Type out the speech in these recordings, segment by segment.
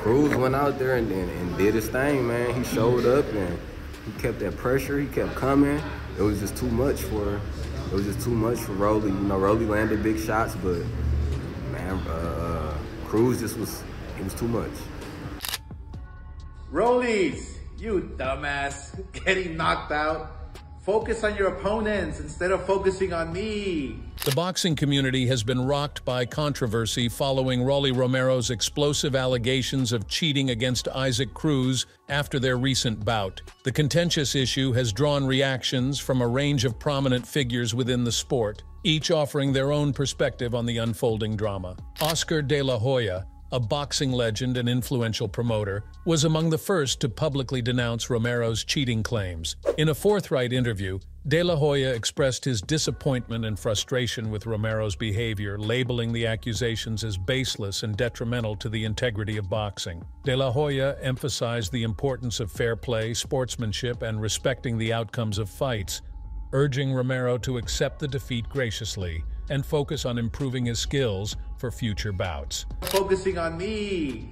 Cruz went out there and, and, and did his thing, man. He showed up and he kept that pressure. He kept coming. It was just too much for. It was just too much for Rolly. You know, Rolly landed big shots, but man, uh, uh Cruz just was. It was too much. Rollies, you dumbass, getting knocked out. Focus on your opponents instead of focusing on me. The boxing community has been rocked by controversy following Rolly Romero's explosive allegations of cheating against Isaac Cruz after their recent bout. The contentious issue has drawn reactions from a range of prominent figures within the sport, each offering their own perspective on the unfolding drama. Oscar de la Hoya, a boxing legend and influential promoter, was among the first to publicly denounce Romero's cheating claims. In a forthright interview, De La Hoya expressed his disappointment and frustration with Romero's behavior, labeling the accusations as baseless and detrimental to the integrity of boxing. De La Hoya emphasized the importance of fair play, sportsmanship, and respecting the outcomes of fights, urging Romero to accept the defeat graciously and focus on improving his skills for future bouts. Focusing on me.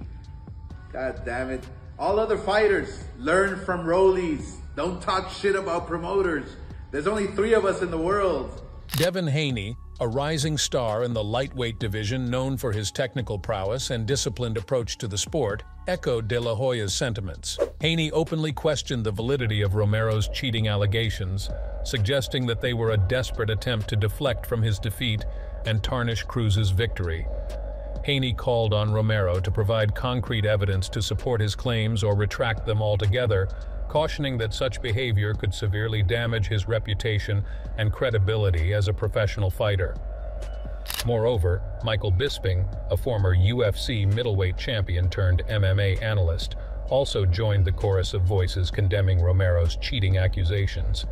God damn it. All other fighters, learn from Rollies. Don't talk shit about promoters. There's only three of us in the world. Devin Haney, a rising star in the lightweight division known for his technical prowess and disciplined approach to the sport, echoed De La Hoya's sentiments. Haney openly questioned the validity of Romero's cheating allegations, suggesting that they were a desperate attempt to deflect from his defeat and tarnish Cruz's victory. Haney called on Romero to provide concrete evidence to support his claims or retract them altogether, cautioning that such behavior could severely damage his reputation and credibility as a professional fighter. Moreover, Michael Bisping, a former UFC middleweight champion turned MMA analyst, also joined the chorus of voices condemning Romero's cheating accusations.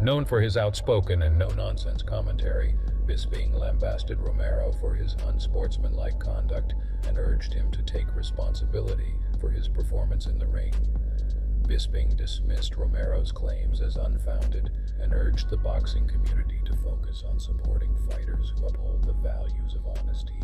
Known for his outspoken and no-nonsense commentary, Bisping lambasted Romero for his unsportsmanlike conduct and urged him to take responsibility for his performance in the ring. Bisping dismissed Romero's claims as unfounded and urged the boxing community to focus on supporting fighters who uphold the values of honesty,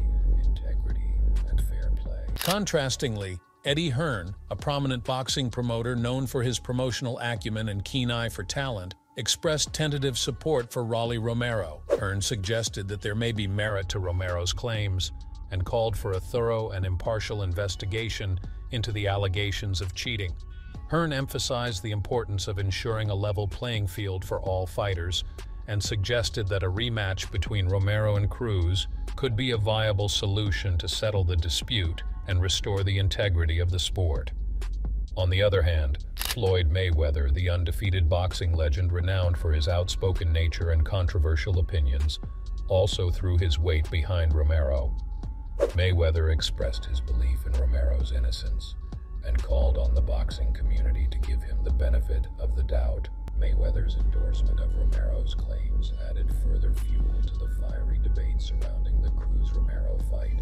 integrity, and fair play. Contrastingly, Eddie Hearn, a prominent boxing promoter known for his promotional acumen and keen eye for talent, expressed tentative support for Rolly Romero. Hearn suggested that there may be merit to Romero's claims and called for a thorough and impartial investigation into the allegations of cheating. Hearn emphasized the importance of ensuring a level playing field for all fighters and suggested that a rematch between Romero and Cruz could be a viable solution to settle the dispute and restore the integrity of the sport. On the other hand, Floyd Mayweather, the undefeated boxing legend renowned for his outspoken nature and controversial opinions, also threw his weight behind Romero. Mayweather expressed his belief in Romero's innocence and called on the boxing community to give him the benefit of the doubt. Mayweather's endorsement of Romero's claims added further fuel to the fiery debate surrounding the Cruz Romero fight,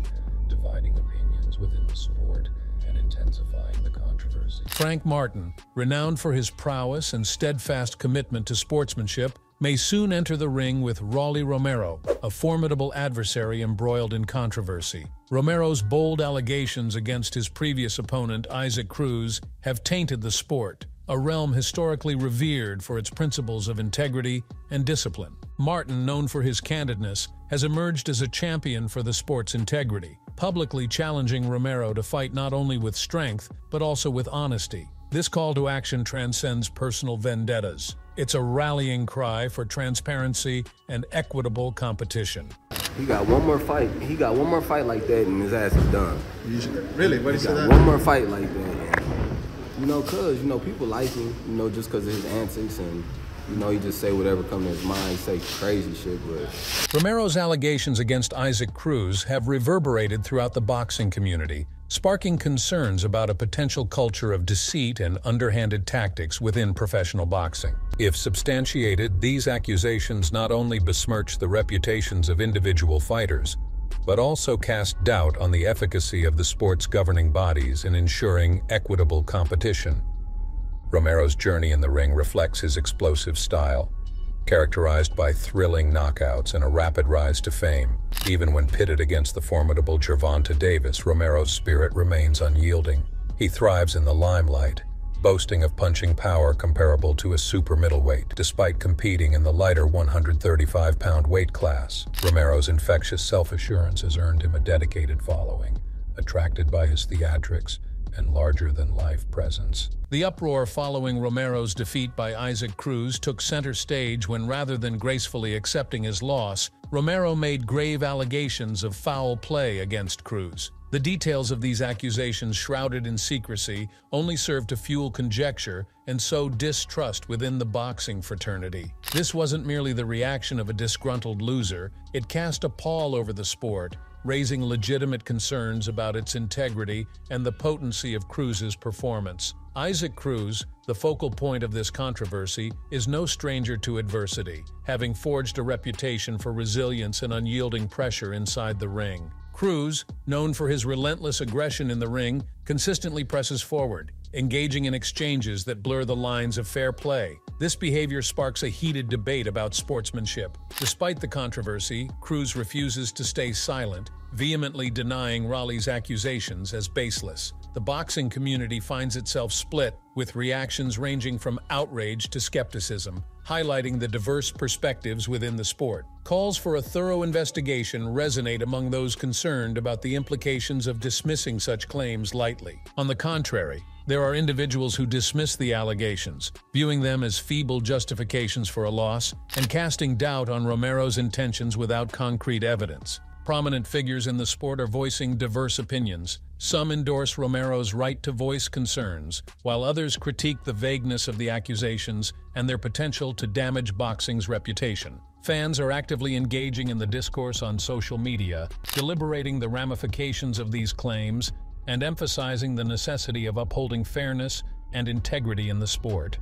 dividing opinions within the sport and intensifying the controversy. Frank Martin, renowned for his prowess and steadfast commitment to sportsmanship, may soon enter the ring with Rolly Romero, a formidable adversary embroiled in controversy. Romero's bold allegations against his previous opponent, Isaac Cruz, have tainted the sport, a realm historically revered for its principles of integrity and discipline. Martin, known for his candidness, has emerged as a champion for the sport's integrity, publicly challenging Romero to fight not only with strength, but also with honesty. This call to action transcends personal vendettas. It's a rallying cry for transparency and equitable competition. He got one more fight. He got one more fight like that, and his ass is done. Really? What he he got said one more fight like that. You know, cause you know people like him. You know, just cause of his antics and. You know, he just say whatever comes to his mind, say crazy shit, but Romero's allegations against Isaac Cruz have reverberated throughout the boxing community, sparking concerns about a potential culture of deceit and underhanded tactics within professional boxing. If substantiated, these accusations not only besmirch the reputations of individual fighters, but also cast doubt on the efficacy of the sport's governing bodies in ensuring equitable competition. Romero's journey in the ring reflects his explosive style. characterized by thrilling knockouts and a rapid rise to fame. Even when pitted against the formidable Gervonta Davis, Romero's spirit remains unyielding. He thrives in the limelight, boasting of punching power comparable to a super middleweight, despite competing in the lighter 135-pound weight class. Romero's infectious self-assurance has earned him a dedicated following, attracted by his theatrics and larger-than-life presence. The uproar following Romero's defeat by Isaac Cruz took center stage when rather than gracefully accepting his loss, Romero made grave allegations of foul play against Cruz. The details of these accusations, shrouded in secrecy, only served to fuel conjecture and sow distrust within the boxing fraternity. This wasn't merely the reaction of a disgruntled loser, it cast a pall over the sport, raising legitimate concerns about its integrity and the potency of Cruz's performance. Isaac Cruz, the focal point of this controversy, is no stranger to adversity, having forged a reputation for resilience and unyielding pressure inside the ring. Cruz, known for his relentless aggression in the ring, consistently presses forward, engaging in exchanges that blur the lines of fair play. This behavior sparks a heated debate about sportsmanship. Despite the controversy, Cruz refuses to stay silent, vehemently denying Rolly's accusations as baseless. The boxing community finds itself split, with reactions ranging from outrage to skepticism, highlighting the diverse perspectives within the sport. Calls for a thorough investigation resonate among those concerned about the implications of dismissing such claims lightly. On the contrary, there are individuals who dismiss the allegations, viewing them as feeble justifications for a loss and casting doubt on Romero's intentions without concrete evidence. Prominent figures in the sport are voicing diverse opinions. Some endorse Romero's right to voice concerns, while others critique the vagueness of the accusations and their potential to damage boxing's reputation. Fans are actively engaging in the discourse on social media, deliberating the ramifications of these claims and emphasizing the necessity of upholding fairness and integrity in the sport.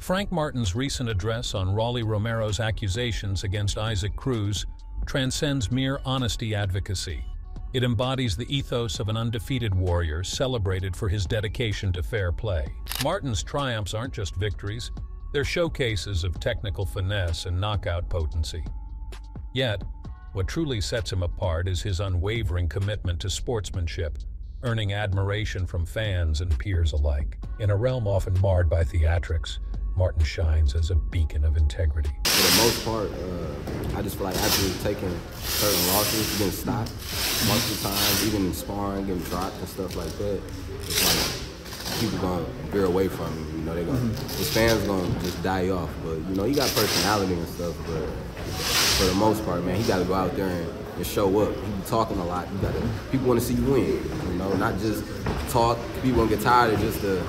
Frank Martin's recent address on Rolly Romero's accusations against Isaac Cruz transcends mere honesty advocacy. It embodies the ethos of an undefeated warrior celebrated for his dedication to fair play. Martin's triumphs aren't just victories, they're showcases of technical finesse and knockout potency. Yet, what truly sets him apart is his unwavering commitment to sportsmanship, earning admiration from fans and peers alike. In a realm often marred by theatrics, Martin shines as a beacon of integrity. For the most part, uh, I just feel like after taking certain losses, getting stopped multiple times, even in sparring, getting dropped and stuff like that, it's like people gonna veer away from you. You know, they gonna mm-hmm. his fans gonna just die off. But you know, he got personality and stuff. But for the most part, man, he got to go out there and, and show up. He be talking a lot. You gotta people want to see you win. You know, not just talk. People gonna get tired of just the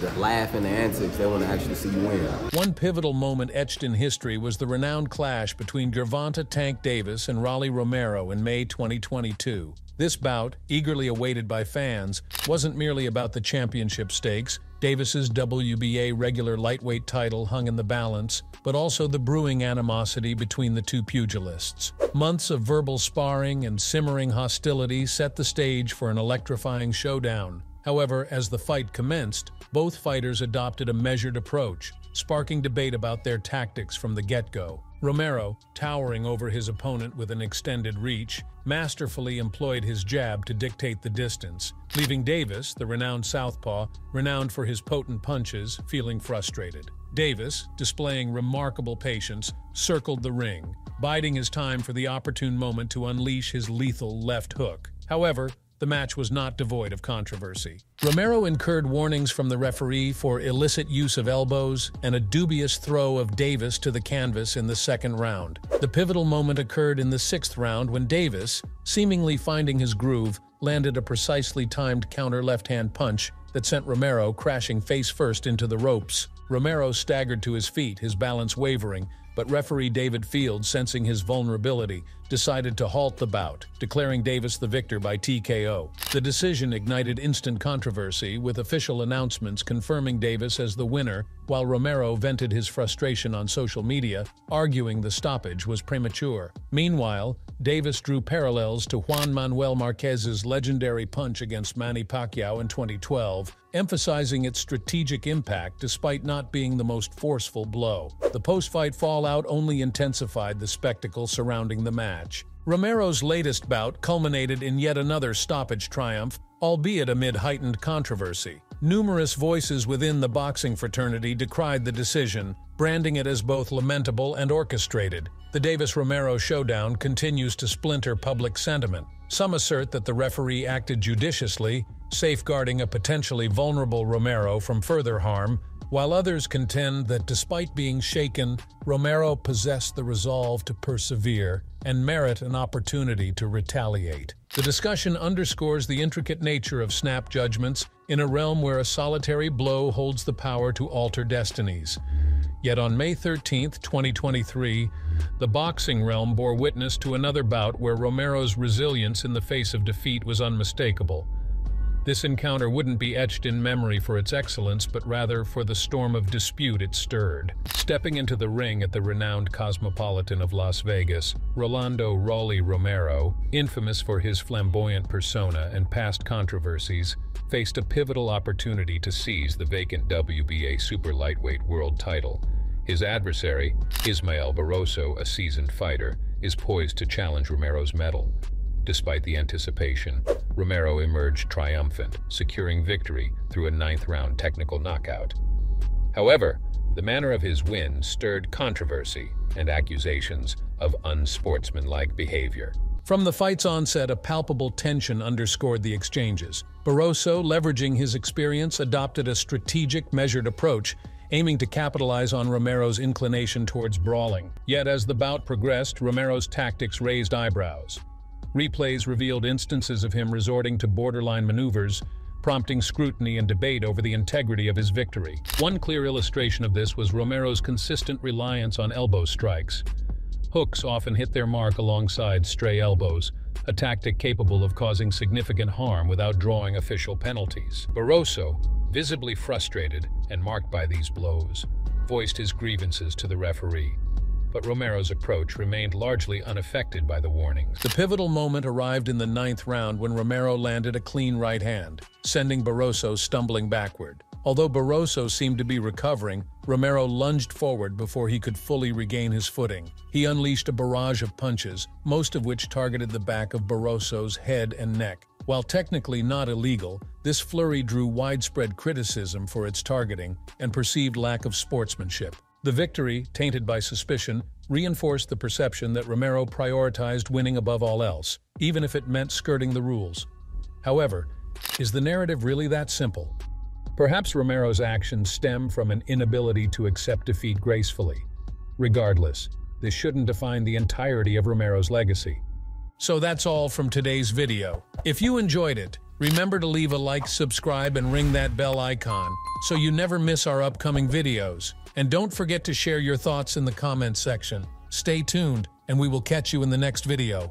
the laugh and the antics, they want to actually see you win. One pivotal moment etched in history was the renowned clash between Gervonta Tank Davis and Rolly Romero in May 2022. This bout, eagerly awaited by fans, wasn't merely about the championship stakes, Davis's WBA regular lightweight title hung in the balance, but also the brewing animosity between the two pugilists. Months of verbal sparring and simmering hostility set the stage for an electrifying showdown. However, as the fight commenced, both fighters adopted a measured approach, sparking debate about their tactics from the get-go. Romero, towering over his opponent with an extended reach, masterfully employed his jab to dictate the distance, leaving Davis, the renowned southpaw, renowned for his potent punches, feeling frustrated. Davis, displaying remarkable patience, circled the ring, biding his time for the opportune moment to unleash his lethal left hook. However, the match was not devoid of controversy. Romero incurred warnings from the referee for illicit use of elbows and a dubious throw of Davis to the canvas in the second round. The pivotal moment occurred in the sixth round when Davis, seemingly finding his groove, landed a precisely timed counter left-hand punch that sent Romero crashing face-first into the ropes. Romero staggered to his feet, his balance wavering, but referee David Field, sensing his vulnerability, decided to halt the bout, declaring Davis the victor by TKO. The decision ignited instant controversy, with official announcements confirming Davis as the winner, while Romero vented his frustration on social media, arguing the stoppage was premature. Meanwhile, Davis drew parallels to Juan Manuel Marquez's legendary punch against Manny Pacquiao in 2012, emphasizing its strategic impact despite not being the most forceful blow. The post-fight fallout only intensified the spectacle surrounding the match. Romero's latest bout culminated in yet another stoppage triumph, albeit amid heightened controversy. Numerous voices within the boxing fraternity decried the decision, branding it as both lamentable and orchestrated. The Davis-Romero showdown continues to splinter public sentiment. Some assert that the referee acted judiciously, safeguarding a potentially vulnerable Romero from further harm, while others contend that despite being shaken, Romero possessed the resolve to persevere and merit an opportunity to retaliate. The discussion underscores the intricate nature of snap judgments in a realm where a solitary blow holds the power to alter destinies. Yet on May 13, 2023, the boxing realm bore witness to another bout where Romero's resilience in the face of defeat was unmistakable. This encounter wouldn't be etched in memory for its excellence, but rather for the storm of dispute it stirred. Stepping into the ring at the renowned Cosmopolitan of Las Vegas, Rolando Rolly Romero, infamous for his flamboyant persona and past controversies, faced a pivotal opportunity to seize the vacant WBA super lightweight world title. His adversary, Ismael Barroso, a seasoned fighter, is poised to challenge Romero's medal. Despite the anticipation, Romero emerged triumphant, securing victory through a ninth-round technical knockout. However, the manner of his win stirred controversy and accusations of unsportsmanlike behavior. From the fight's onset, a palpable tension underscored the exchanges. Barroso, leveraging his experience, adopted a strategic, measured approach, aiming to capitalize on Romero's inclination towards brawling. Yet as the bout progressed, Romero's tactics raised eyebrows. Replays revealed instances of him resorting to borderline maneuvers, prompting scrutiny and debate over the integrity of his victory. One clear illustration of this was Romero's consistent reliance on elbow strikes. Hooks often hit their mark alongside stray elbows, a tactic capable of causing significant harm without drawing official penalties. Barroso, visibly frustrated and marked by these blows, voiced his grievances to the referee but Romero's approach remained largely unaffected by the warnings. The pivotal moment arrived in the ninth round when Romero landed a clean right hand, sending Barroso stumbling backward. Although Barroso seemed to be recovering, Romero lunged forward before he could fully regain his footing. He unleashed a barrage of punches, most of which targeted the back of Barroso's head and neck. While technically not illegal, this flurry drew widespread criticism for its targeting and perceived lack of sportsmanship. The victory, tainted by suspicion, reinforced the perception that Romero prioritized winning above all else, even if it meant skirting the rules. However, is the narrative really that simple? Perhaps Romero's actions stem from an inability to accept defeat gracefully. Regardless, this shouldn't define the entirety of Romero's legacy. So that's all from today's video. If you enjoyed it, remember to leave a like, subscribe, and ring that bell icon so you never miss our upcoming videos. And don't forget to share your thoughts in the comments section. Stay tuned, and we will catch you in the next video.